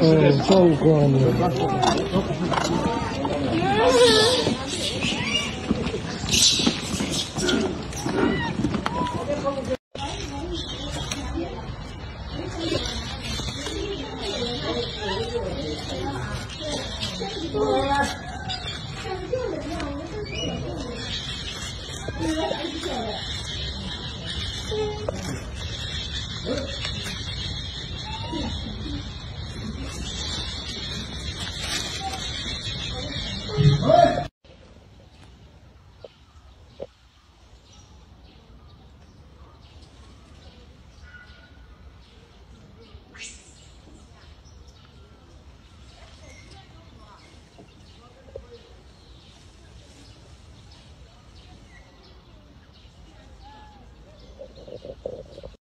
哎，照顾你。Yeah. 你要啥你了